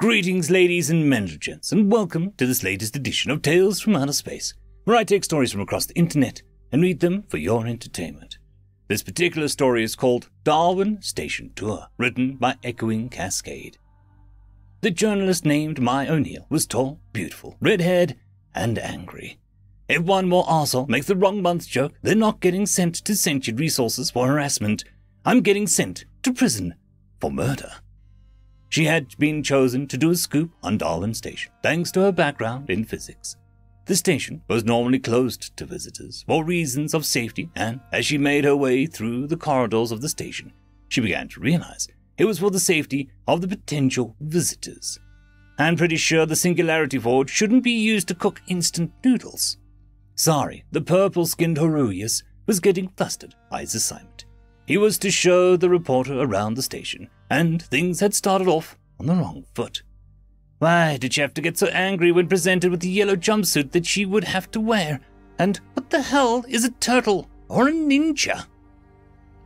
Greetings, ladies and gents, and welcome to this latest edition of Tales from Outer Space, where I take stories from across the internet and read them for your entertainment. This particular story is called Darwin Station Tour, written by Echoing Cascade. The journalist named Mai O'Neill was tall, beautiful, red-haired, and angry. If one more arsehole makes the wrong month joke, they're not getting sent to sentient resources for harassment. I'm getting sent to prison for murder. She had been chosen to do a scoop on Darwin Station, thanks to her background in physics. The station was normally closed to visitors for reasons of safety, and as she made her way through the corridors of the station, she began to realize it was for the safety of the potential visitors. I'm pretty sure the Singularity Forge shouldn't be used to cook instant noodles. Sorry, the purple skinned Haruius was getting flustered by his assignment. He was to show the reporter around the station, and things had started off on the wrong foot. Why did she have to get so angry when presented with the yellow jumpsuit that she would have to wear? And what the hell is a turtle or a ninja?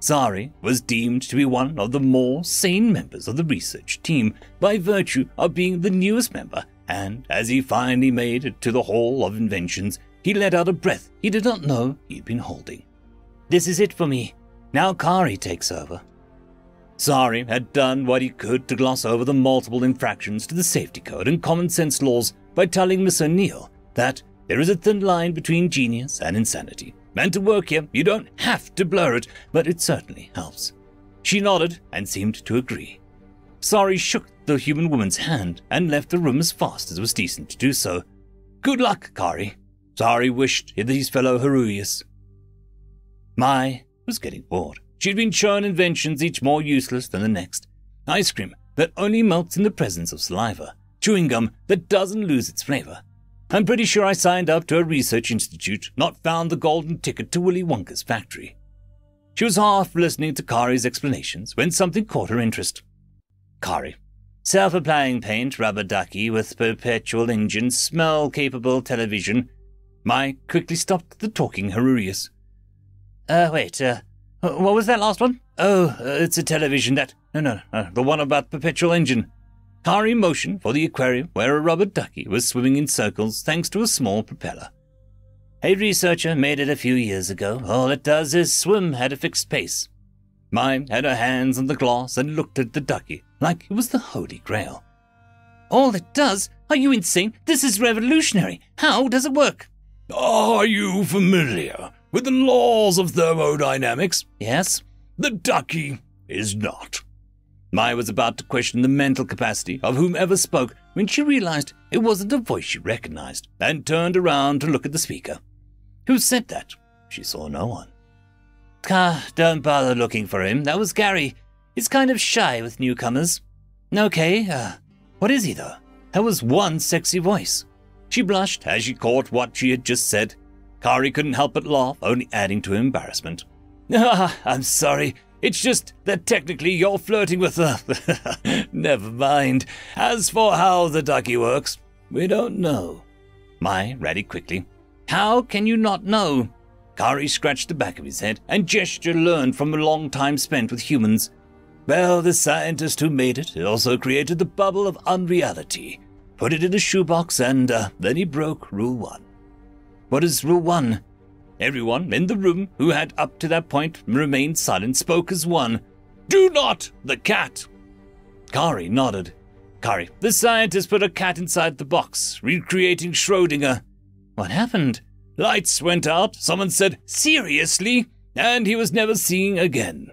Zari was deemed to be one of the more sane members of the research team by virtue of being the newest member, and as he finally made it to the Hall of Inventions, he let out a breath he did not know he'd been holding. This is it for me, now Kari takes over. Sari had done what he could to gloss over the multiple infractions to the safety code and common sense laws by telling Miss O'Neill that there is a thin line between genius and insanity. And to work here, you don't have to blur it, but it certainly helps. She nodded and seemed to agree. Sari shook the human woman's hand and left the room as fast as was decent to do so. Good luck, Kari. Sari wished his fellow Haruius. Mai was getting bored. She'd been shown inventions each more useless than the next. Ice cream that only melts in the presence of saliva. Chewing gum that doesn't lose its flavor. I'm pretty sure I signed up to a research institute, not found the golden ticket to Willy Wonka's factory. She was half listening to Kari's explanations when something caught her interest. Kari. Self-applying paint, rubber ducky with perpetual engine, smell-capable television. Mai quickly stopped the talking Haruius. Uh, wait, uh, what was that last one? Oh, uh, it's a television that. No, no, no, the one about perpetual engine. Kari motioned for the aquarium where a rubber ducky was swimming in circles thanks to a small propeller. A researcher made it a few years ago. All it does is swim at a fixed pace. Mai had her hands on the glass and looked at the ducky like it was the Holy Grail. All it does? Are you insane? This is revolutionary. How does it work? Are you familiar with the laws of thermodynamics? Yes. The ducky is not. Mai was about to question the mental capacity of whomever spoke when she realized it wasn't a voice she recognized and turned around to look at the speaker. Who said that? She saw no one. Ah, don't bother looking for him. That was Gary. He's kind of shy with newcomers. Okay, uh, what is he though? That was one sexy voice. She blushed as she caught what she had just said Kari couldn't help but laugh, only adding to embarrassment. Ah, I'm sorry. It's just that technically you're flirting with the. Never mind. As for how the ducky works, we don't know. Mai read quickly. How can you not know? Kari scratched the back of his head and gestured learned from a long time spent with humans. Well, the scientist who made it also created the bubble of unreality, put it in a shoebox, and uh, then he broke rule one. What is rule one? Everyone in the room who had up to that point remained silent spoke as one. Do not the cat! Kari nodded. Kari, the scientist put a cat inside the box, recreating Schrodinger. What happened? Lights went out, someone said, Seriously? And he was never seen again.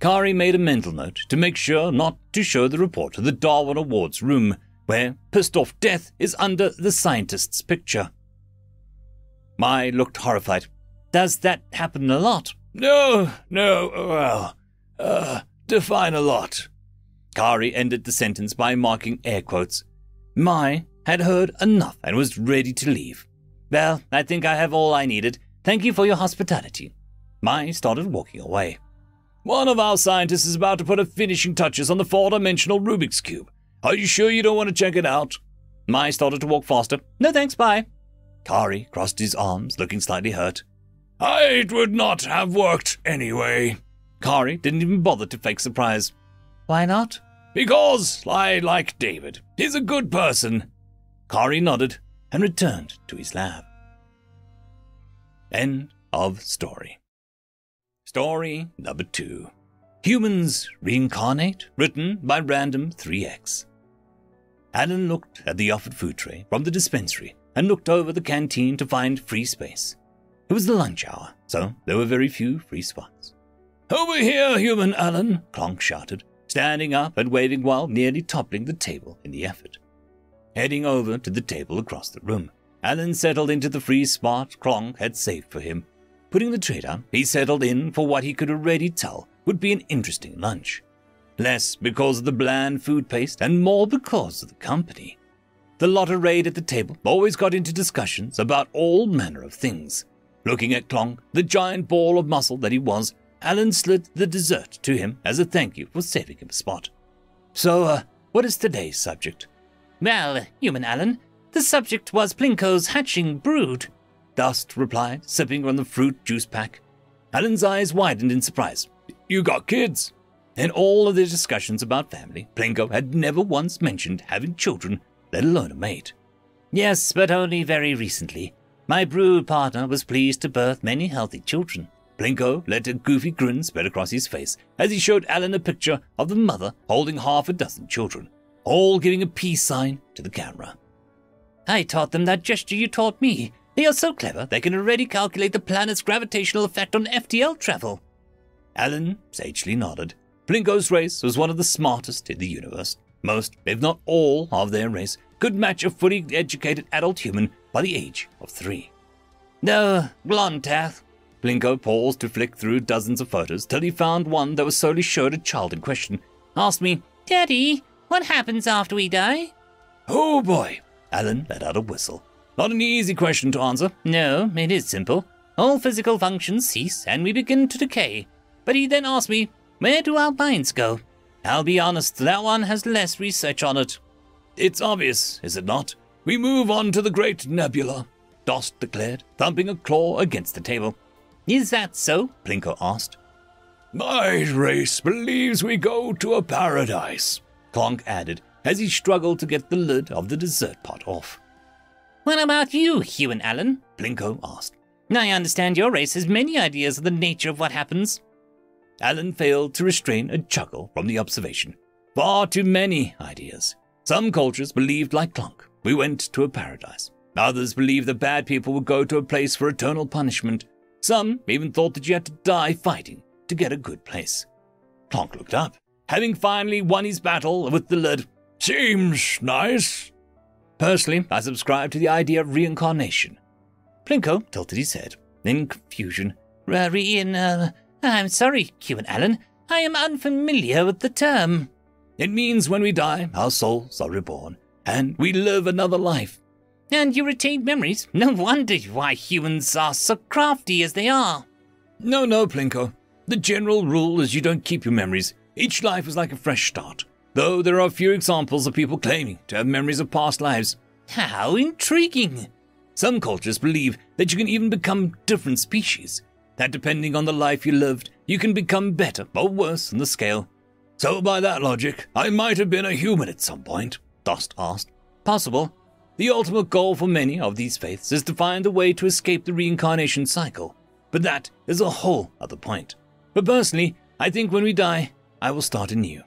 Kari made a mental note to make sure not to show the report to the Darwin Awards room, where pissed off death is under the scientist's picture. Mai looked horrified. Does that happen a lot? No, no, well, uh, define a lot. Kari ended the sentence by marking air quotes. Mai had heard enough and was ready to leave. Well, I think I have all I needed. Thank you for your hospitality. Mai started walking away. One of our scientists is about to put a finishing touches on the four dimensional Rubik's Cube. Are you sure you don't want to check it out? Mai started to walk faster. No thanks, bye. Kari crossed his arms, looking slightly hurt. It would not have worked anyway. Kari didn't even bother to fake surprise. Why not? Because I like David. He's a good person. Kari nodded and returned to his lab. End of story. Story number two Humans Reincarnate, written by Random 3X. Alan looked at the offered food tray from the dispensary and looked over the canteen to find free space. It was the lunch hour, so there were very few free spots. Over here, human Alan, Clonk shouted, standing up and waving while nearly toppling the table in the effort. Heading over to the table across the room, Alan settled into the free spot Clonk had saved for him. Putting the tray down, he settled in for what he could already tell would be an interesting lunch. Less because of the bland food paste and more because of the company. The lot arrayed at the table always got into discussions about all manner of things. Looking at Clonk, the giant ball of muscle that he was, Alan slid the dessert to him as a thank you for saving him a spot. So, uh, what is today's subject? Well, human Alan, the subject was Plinko's hatching brood. Dost replied, sipping on the fruit juice pack. Alan's eyes widened in surprise. You got kids? In all of their discussions about family, Plinko had never once mentioned having children, let alone a mate. Yes, but only very recently. My brood partner was pleased to birth many healthy children. Plinko let a goofy grin spread across his face as he showed Alan a picture of the mother holding half a dozen children, all giving a peace sign to the camera. I taught them that gesture you taught me. They are so clever they can already calculate the planet's gravitational effect on FTL travel. Alan sagely nodded. Plinko's race was one of the smartest in the universe. Most, if not all, of their race could match a fully educated adult human by the age of three. No, Glontath. Plinko paused to flick through dozens of photos till he found one that was solely showed a child in question. Asked me, Daddy, what happens after we die? Oh boy, Alan let out a whistle. Not an easy question to answer. No, it is simple. All physical functions cease and we begin to decay. But he then asked me, Where do our minds go? I'll be honest, that one has less research on it. It's obvious, is it not? We move on to the great nebula, Dost declared, thumping a claw against the table. Is that so? Plinko asked. My race believes we go to a paradise, Clonk added as he struggled to get the lid of the dessert pot off. What about you, human Alan? Plinko asked. I understand your race has many ideas of the nature of what happens. Alan failed to restrain a chuckle from the observation. Far too many ideas. Some cultures believed, like Clunk, we went to a paradise. Others believed that bad people would go to a place for eternal punishment. Some even thought that you had to die fighting to get a good place. Clonk looked up, having finally won his battle with the lid. Seems nice. Personally, I subscribe to the idea of reincarnation. Plinko tilted his head in confusion. Rein, uh, I'm sorry, human Alan. I am unfamiliar with the term. It means when we die, our souls are reborn, and we live another life. And you retain memories? No wonder why humans are so crafty as they are. No, no, Plinko. The general rule is you don't keep your memories. Each life is like a fresh start, though there are a few examples of people claiming to have memories of past lives. How intriguing! Some cultures believe that you can even become different species, that depending on the life you lived, you can become better or worse on the scale. So, by that logic, I might have been a human at some point, Dost asked. Possible. The ultimate goal for many of these faiths is to find a way to escape the reincarnation cycle, but that is a whole other point. But personally, I think when we die, I will start anew.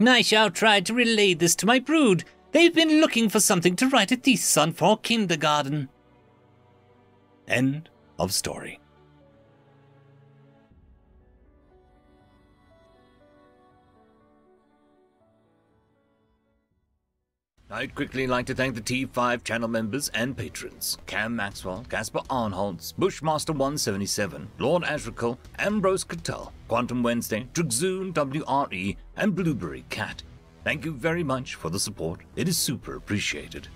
I shall try to relay this to my brood. They've been looking for something to write a thesis on for kindergarten. End of story. I'd quickly like to thank the T5 channel members and patrons Cam Maxwell, Caspar Arnholtz, Bushmaster177, Lord Azrakal, Ambrose Cattell, Quantum Wednesday, Drugzoon WRE, and Blueberry Cat. Thank you very much for the support, it is super appreciated.